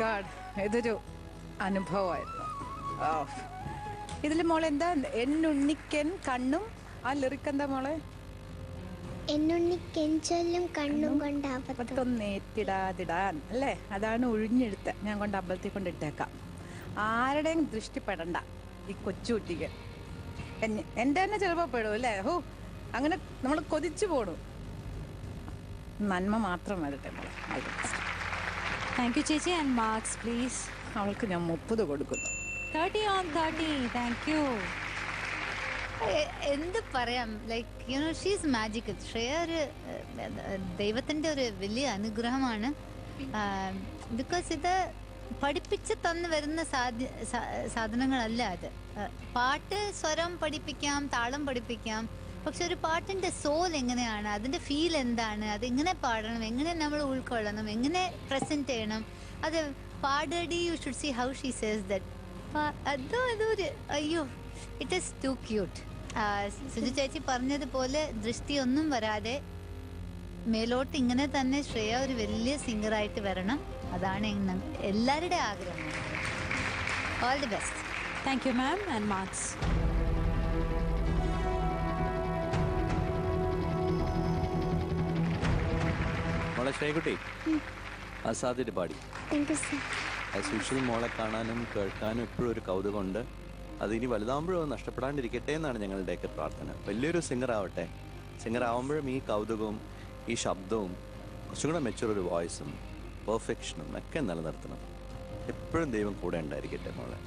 God ഇതൊരു അനുഭവമായിരുന്നു. ഇതിൽ മോളെ എന്താ എന്നുണ്ണിക്കൻ കണ്ണും ആ ലിറിക്ക് എന്താ മോളെ? അല്ലേ? അതാണ് ഒഴിഞ്ഞെടുത്ത് ഞാൻ കൊണ്ട് അമ്പലത്തിൽ കൊണ്ട് ഇട്ടേക്കാം. ആരുടെയും ദൃഷ്ടിപ്പെടണ്ട ഈ കൊച്ചുകുട്ടിക്ക് എന്റെ തന്നെ ചിലപ്പോൾ പെടും അല്ലേ? ഹോ അങ്ങനെ നമ്മൾ കൊതിച്ചു പോണു. നന്മ മാത്രം വരട്ടെ മോളെ. താങ്ക് യു ചേച്ചി ആൻഡ് മാർക്സ് പ്ലീസ് അവൾക്ക് ഞാൻ മുപ്പത് കൊടുക്കുന്നു. Thirty on thirty thank you എന്ത് പറയാം? Like you know she's magic Shreya ഒരു ഏഹ്, ദൈവത്തിന്റെ ഒരു വലിയ അനുഗ്രഹമാണ്. ബിക്കോസ് ഇത് പഠിപ്പിച്ച് തന്നു വരുന്ന സാധ്യ സാധനങ്ങളല്ല അത്. പാട്ട് സ്വരം പഠിപ്പിക്കാം താളം പഠിപ്പിക്കാം പക്ഷെ ഒരു പാട്ടിന്റെ സോൾ എങ്ങനെയാണ്? അതിന്റെ ഫീൽ എന്താണ്? അത് എങ്ങനെ പാടണം? എങ്ങനെ നമ്മൾ ഉൾക്കൊള്ളണം? എങ്ങനെ പ്രസന്റ് ചെയ്യണം? അത് പാടടി you should see how she says that അതോ അതൊരു അയ്യോ it is too cute Suju ചേച്ചി പറഞ്ഞതുപോലെ ദൃഷ്ടിയൊന്നും വരാതെ മേലോട്ട് ഇങ്ങനെ തന്നെ ശ്രേയ ഒരു വലിയ സിംഗറായിട്ട് വരണം. അതാണ് എല്ലാവരുടെ ആഗ്രഹം. All the best thank you ma'am and marks മോളെ ശ്രീകുട്ടി അസാധ്യത പാടി. ആസ് യൂഷ്വൽ മോളെ കാണാനും കേൾക്കാനും എപ്പോഴും ഒരു കൗതുകമുണ്ട്. അത് ഇനി വലുതാകുമ്പോഴും നഷ്ടപ്പെടാണ്ടിരിക്കട്ടെ എന്നാണ് ഞങ്ങളുടെയൊക്കെ പ്രാർത്ഥന. വലിയൊരു സിംഗർ ആവട്ടെ. സിംഗർ ആവുമ്പോഴും ഈ കൗതുകവും ഈ ശബ്ദവും കുറച്ചും കൂടെ മെച്ചൂർ ഒരു വോയിസും പെർഫെക്ഷനും ഒക്കെ നിലനിർത്തണം. എപ്പോഴും ദൈവം കൂടെ ഉണ്ടായിരിക്കട്ടെ മോളെ.